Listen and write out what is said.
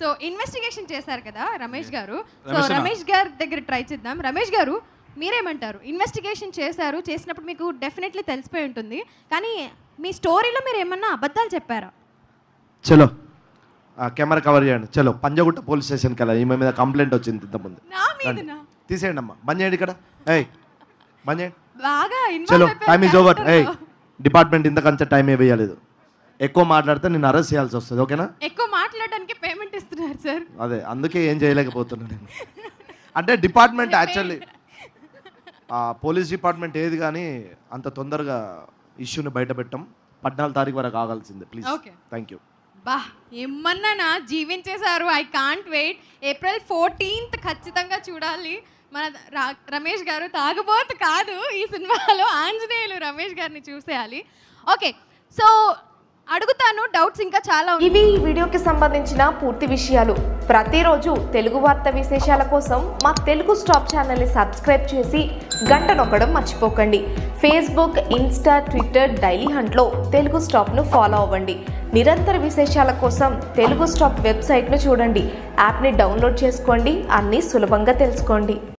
So investigation చేశారు కదా రమేష్ గారు. సో రమేష్ గారి దగ్గర ట్రై చేద్దాం. రమేష్ గారు మీరేమంటారు? ఇన్వెస్టిగేషన్ చేశారు చేసినప్పుడు మీకు డెఫినెట్లీ తెలిసిపోయి ఉంటుంది. కానీ మీ స్టోరీలో మీరు ఏమన్నా అబద్ధాలు చెప్పారా? చలో ఆ, కెమెరా కవర్ చేయండి. చలో పంజగుట్ట పోలీస్ స్టేషన్కి వెళ్ళాలి. ఈమె మీద కంప్లైంట్ వచ్చింది ఇంతకుముందు. నా మీదనా తీసేయండి అమ్మా బంద్ చేయండి ఇక్కడ. ఏయ్ బంద్ చేయండి. బాగా చలో టైమ్ ఈజ్ ఓవర్ ఏయ్ డిపార్ట్మెంట్ ఇంతకంత టైం ఏ వేయలేదు. ఎక్కువ మాట్లాడితే నేను అరెస్ట్ చేయాల్సి వస్తుంది. ఓకేనా? ఎక్కువ ఇస్తున్నారు సార్ అదే అందుకే ఏం చేయలేకపోతున్నాను నేను. అంటే డిపార్ట్మెంట్ యాక్చువల్లీ పోలీస్ డిపార్ట్మెంట్ ఏది కానీ అంత తొందరగా ఇష్యూని బయట పెట్టం. పద్నాలుగు తారీఖు వరకు ఆగాల్సిందే ప్లీజ్ Okay. థ్యాంక్ యూ బా ఏమన్నానా? జీవించేశారు. I can't wait April fourteenth ఖచ్చితంగా చూడాలి. మన రా- రమేష్ గారు తాగుబోతు కాదు ఈ సినిమాలో. ఆంజనేయులు రమేష్ గారిని చూసేయాలి. ఓకే సో అడుగుతాను డౌట్స్ ఇంకా చాలా ఇవి ఈ వీడియోకి సంబంధించిన పూర్తి విషయాలు. ప్రతిరోజు తెలుగు వార్త విశేషాల కోసం మా తెలుగు స్టాప్ ఛానల్ని సబ్స్క్రైబ్ చేసి గంట నొక్కడం మర్చిపోకండి. ఫేస్బుక్ ఇన్స్టా ట్విట్టర్ డైలీ హంట్లో తెలుగు స్టాప్ను ఫాలో అవ్వండి. నిరంతర విశేషాల కోసం తెలుగు స్టాప్ వెబ్సైట్ను చూడండి. యాప్ని డౌన్లోడ్ చేసుకోండి. అన్నీ సులభంగా తెలుసుకోండి.